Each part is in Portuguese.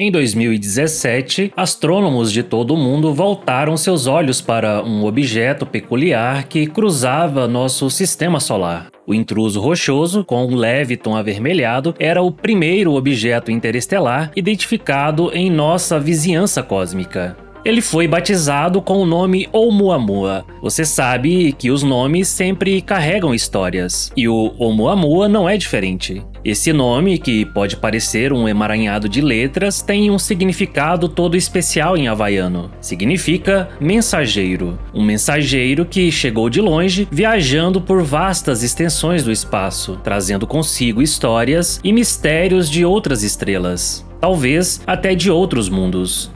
Em 2017, astrônomos de todo o mundo voltaram seus olhos para um objeto peculiar que cruzava nosso sistema solar. O intruso rochoso, com um leve tom avermelhado, era o primeiro objeto interestelar identificado em nossa vizinhança cósmica. Ele foi batizado com o nome Oumuamua. Você sabe que os nomes sempre carregam histórias, e o Oumuamua não é diferente. Esse nome, que pode parecer um emaranhado de letras, tem um significado todo especial em havaiano. Significa mensageiro. Um mensageiro que chegou de longe, viajando por vastas extensões do espaço, trazendo consigo histórias e mistérios de outras estrelas. Talvez até de outros mundos.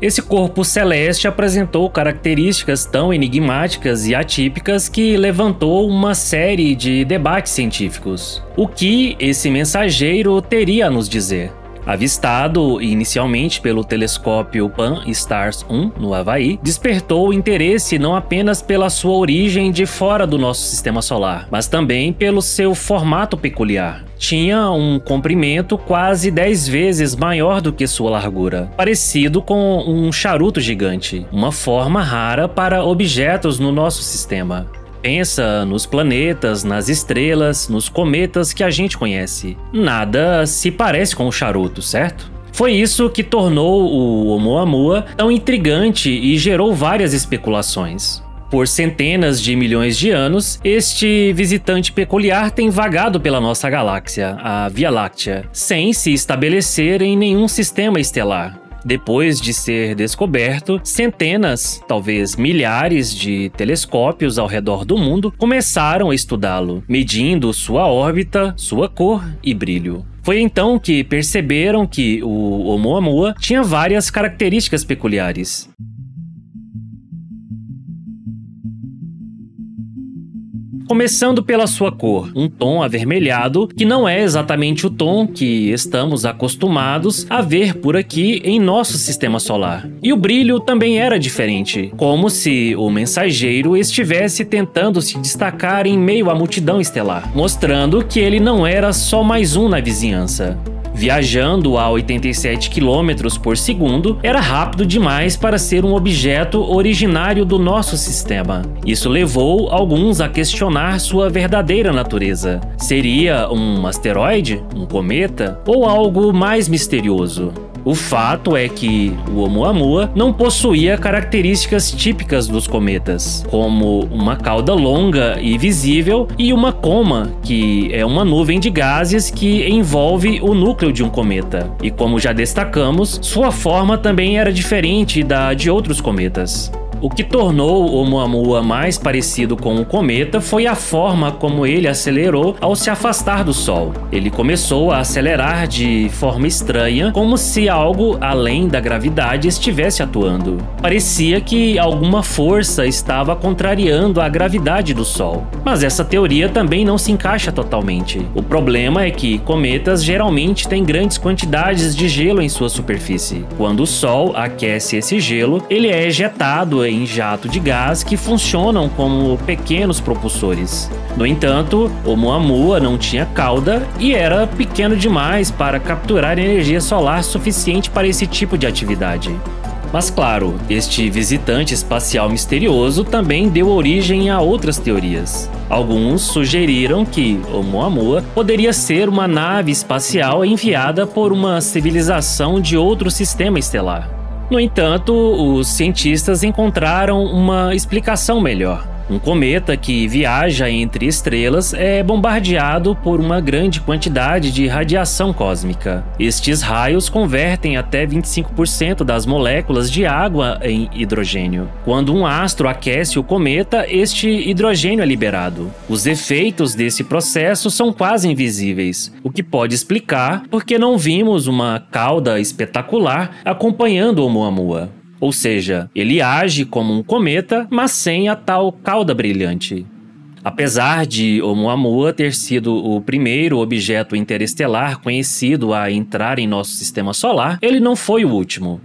Esse corpo celeste apresentou características tão enigmáticas e atípicas que levantou uma série de debates científicos. O que esse mensageiro teria a nos dizer? Avistado inicialmente pelo telescópio Pan-STARRS 1 no Havaí, despertou interesse não apenas pela sua origem de fora do nosso sistema solar, mas também pelo seu formato peculiar. Tinha um comprimento quase 10 vezes maior do que sua largura, parecido com um charuto gigante, uma forma rara para objetos no nosso sistema. Pensa nos planetas, nas estrelas, nos cometas que a gente conhece. Nada se parece com o charuto, certo? Foi isso que tornou o Oumuamua tão intrigante e gerou várias especulações. Por centenas de milhões de anos, este visitante peculiar tem vagado pela nossa galáxia, a Via Láctea, sem se estabelecer em nenhum sistema estelar. Depois de ser descoberto, centenas, talvez milhares de telescópios ao redor do mundo começaram a estudá-lo, medindo sua órbita, sua cor e brilho. Foi então que perceberam que o Oumuamua tinha várias características peculiares. Começando pela sua cor, um tom avermelhado que não é exatamente o tom que estamos acostumados a ver por aqui em nosso sistema solar. E o brilho também era diferente, como se o mensageiro estivesse tentando se destacar em meio à multidão estelar, mostrando que ele não era só mais um na vizinhança. Viajando a 87 km por segundo, era rápido demais para ser um objeto originário do nosso sistema. Isso levou alguns a questionar sua verdadeira natureza. Seria um asteroide, um cometa ou algo mais misterioso? O fato é que o Oumuamua não possuía características típicas dos cometas, como uma cauda longa e visível e uma coma, que é uma nuvem de gases que envolve o núcleo de um cometa. E como já destacamos, sua forma também era diferente da de outros cometas. O que tornou o Oumuamua mais parecido com um cometa foi a forma como ele acelerou ao se afastar do Sol. Ele começou a acelerar de forma estranha, como se algo além da gravidade estivesse atuando. Parecia que alguma força estava contrariando a gravidade do Sol. Mas essa teoria também não se encaixa totalmente. O problema é que cometas geralmente têm grandes quantidades de gelo em sua superfície. Quando o Sol aquece esse gelo, ele é ejetado em em jato de gás que funcionam como pequenos propulsores. No entanto, o Muamua não tinha cauda e era pequeno demais para capturar energia solar suficiente para esse tipo de atividade. Mas claro, este visitante espacial misterioso também deu origem a outras teorias. Alguns sugeriram que o Muamua poderia ser uma nave espacial enviada por uma civilização de outro sistema estelar. No entanto, os cientistas encontraram uma explicação melhor. Um cometa que viaja entre estrelas é bombardeado por uma grande quantidade de radiação cósmica. Estes raios convertem até 25% das moléculas de água em hidrogênio. Quando um astro aquece o cometa, este hidrogênio é liberado. Os efeitos desse processo são quase invisíveis, o que pode explicar por que não vimos uma cauda espetacular acompanhando o Oumuamua. Ou seja, ele age como um cometa, mas sem a tal cauda brilhante. Apesar de Oumuamua ter sido o primeiro objeto interestelar conhecido a entrar em nosso sistema solar, ele não foi o último.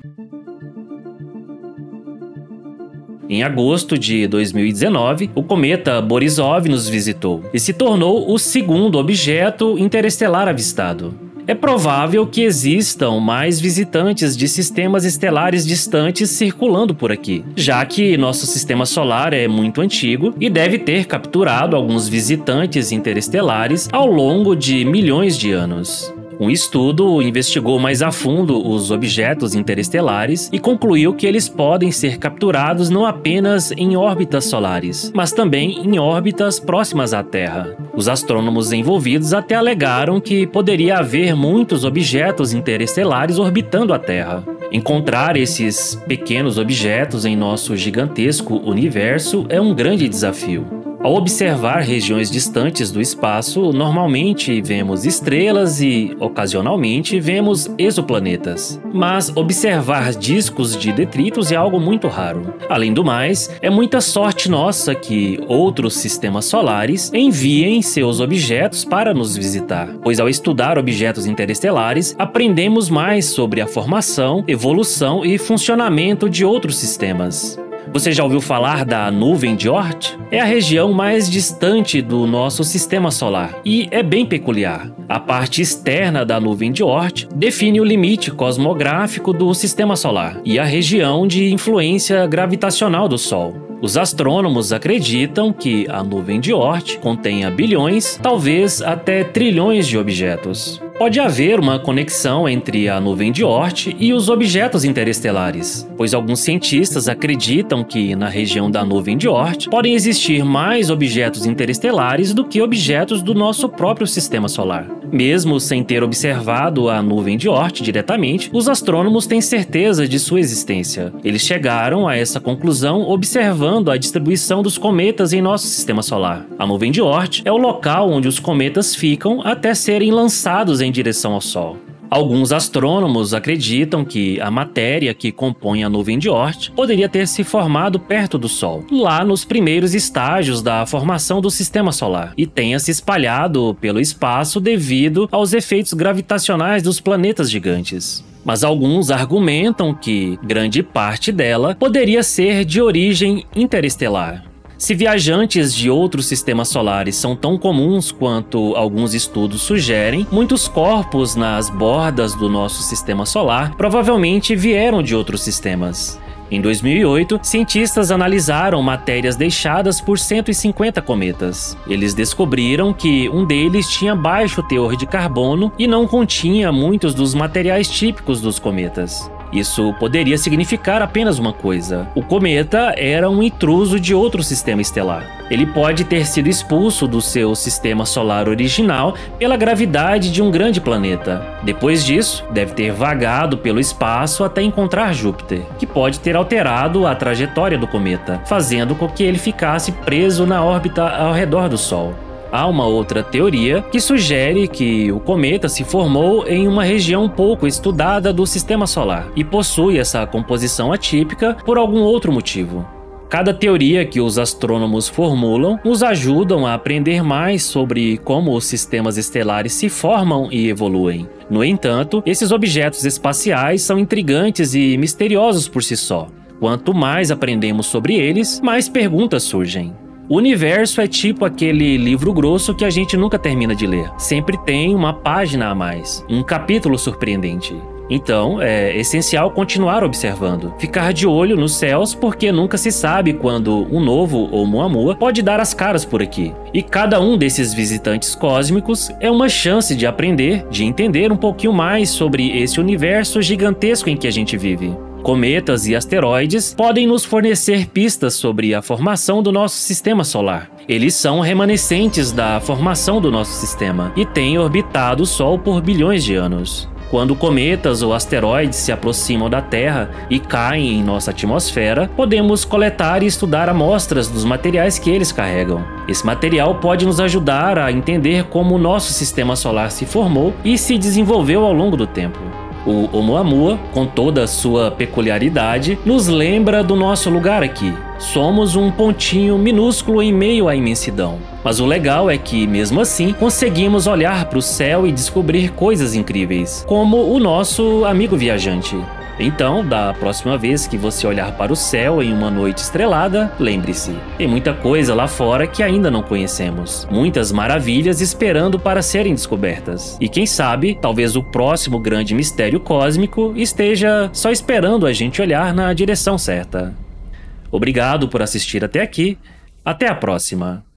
Em agosto de 2019, o cometa Borisov nos visitou e se tornou o segundo objeto interestelar avistado. É provável que existam mais visitantes de sistemas estelares distantes circulando por aqui, já que nosso sistema solar é muito antigo e deve ter capturado alguns visitantes interestelares ao longo de milhões de anos. Um estudo investigou mais a fundo os objetos interestelares e concluiu que eles podem ser capturados não apenas em órbitas solares, mas também em órbitas próximas à Terra. Os astrônomos envolvidos até alegaram que poderia haver muitos objetos interestelares orbitando a Terra. Encontrar esses pequenos objetos em nosso gigantesco universo é um grande desafio. Ao observar regiões distantes do espaço, normalmente vemos estrelas e, ocasionalmente, vemos exoplanetas. Mas observar discos de detritos é algo muito raro. Além do mais, é muita sorte nossa que outros sistemas solares enviem seus objetos para nos visitar, pois ao estudar objetos interestelares, aprendemos mais sobre a formação, evolução e funcionamento de outros sistemas. Você já ouviu falar da nuvem de Oort? É a região mais distante do nosso sistema solar e é bem peculiar. A parte externa da nuvem de Oort define o limite cosmográfico do sistema solar e a região de influência gravitacional do Sol. Os astrônomos acreditam que a nuvem de Oort contenha bilhões, talvez até trilhões de objetos. Pode haver uma conexão entre a nuvem de Oort e os objetos interestelares, pois alguns cientistas acreditam que na região da nuvem de Oort podem existir mais objetos interestelares do que objetos do nosso próprio sistema solar. Mesmo sem ter observado a nuvem de Oort diretamente, os astrônomos têm certeza de sua existência. Eles chegaram a essa conclusão observando a distribuição dos cometas em nosso sistema solar. A nuvem de Oort é o local onde os cometas ficam até serem lançados em direção ao Sol. Alguns astrônomos acreditam que a matéria que compõe a nuvem de Oort poderia ter se formado perto do Sol, lá nos primeiros estágios da formação do sistema solar, e tenha se espalhado pelo espaço devido aos efeitos gravitacionais dos planetas gigantes mas alguns argumentam que grande parte dela poderia ser de origem interestelar. Se viajantes de outros sistemas solares são tão comuns quanto alguns estudos sugerem, muitos corpos nas bordas do nosso sistema solar provavelmente vieram de outros sistemas. Em 2008, cientistas analisaram matérias deixadas por 150 cometas. Eles descobriram que um deles tinha baixo teor de carbono e não continha muitos dos materiais típicos dos cometas. Isso poderia significar apenas uma coisa: o cometa era um intruso de outro sistema estelar. Ele pode ter sido expulso do seu sistema solar original pela gravidade de um grande planeta. Depois disso, deve ter vagado pelo espaço até encontrar Júpiter, que pode ter alterado a trajetória do cometa, fazendo com que ele ficasse preso na órbita ao redor do Sol. Há uma outra teoria que sugere que o cometa se formou em uma região pouco estudada do sistema solar e possui essa composição atípica por algum outro motivo. Cada teoria que os astrônomos formulam nos ajudam a aprender mais sobre como os sistemas estelares se formam e evoluem. No entanto, esses objetos espaciais são intrigantes e misteriosos por si só. Quanto mais aprendemos sobre eles, mais perguntas surgem. O universo é tipo aquele livro grosso que a gente nunca termina de ler. Sempre tem uma página a mais, um capítulo surpreendente. Então, é essencial continuar observando, ficar de olho nos céus, porque nunca se sabe quando um novo Oumuamua pode dar as caras por aqui. E cada um desses visitantes cósmicos é uma chance de aprender, de entender um pouquinho mais sobre esse universo gigantesco em que a gente vive. Cometas e asteroides podem nos fornecer pistas sobre a formação do nosso sistema solar. Eles são remanescentes da formação do nosso sistema e têm orbitado o Sol por bilhões de anos. Quando cometas ou asteroides se aproximam da Terra e caem em nossa atmosfera, podemos coletar e estudar amostras dos materiais que eles carregam. Esse material pode nos ajudar a entender como o nosso sistema solar se formou e se desenvolveu ao longo do tempo. O Oumuamua, com toda a sua peculiaridade, nos lembra do nosso lugar aqui. Somos um pontinho minúsculo em meio à imensidão. Mas o legal é que, mesmo assim, conseguimos olhar para o céu e descobrir coisas incríveis, como o nosso amigo viajante. Então, da próxima vez que você olhar para o céu em uma noite estrelada, lembre-se: tem muita coisa lá fora que ainda não conhecemos. Muitas maravilhas esperando para serem descobertas. E quem sabe, talvez o próximo grande mistério cósmico esteja só esperando a gente olhar na direção certa. Obrigado por assistir até aqui. Até a próxima.